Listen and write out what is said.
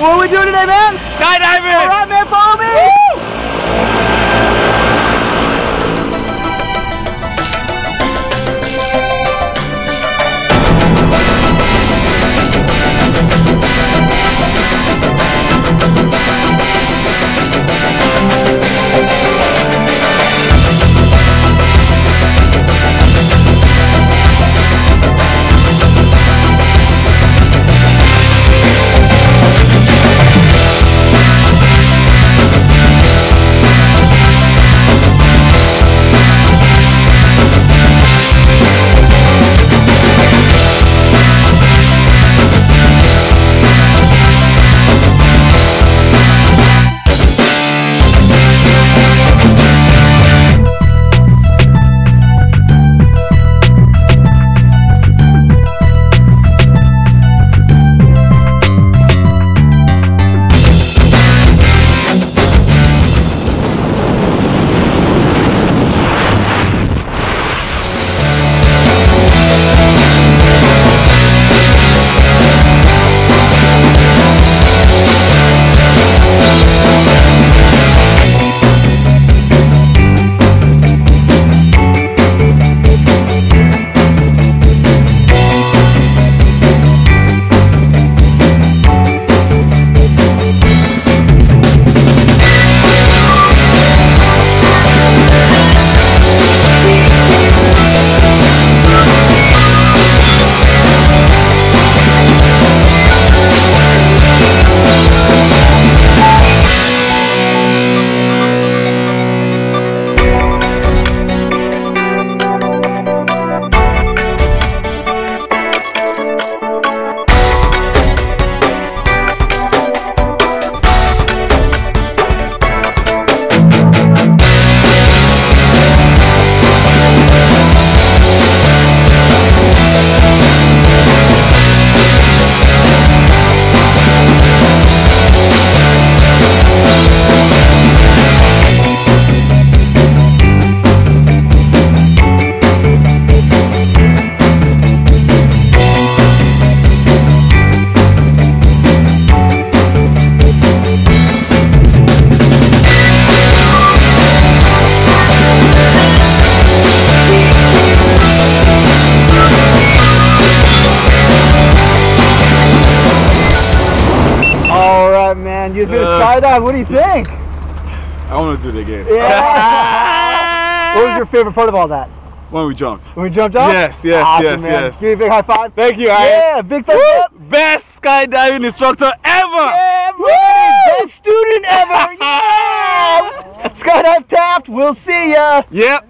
we doing today, man? Skydiving! All right, man, follow me. Man. You just been a Uh. skydive. What do you think? I want to do it again. Yeah. what was your favorite part of all that? when we jumped. When we jumped off? Yes, yes, Awesome, yes, man. yes. Give me a big high five. Thank you. Yeah, big thumbs I, up. Best skydiving instructor ever. Yeah, buddy. Best student ever. Yeah. Skydive Taft. We'll see ya. Yep.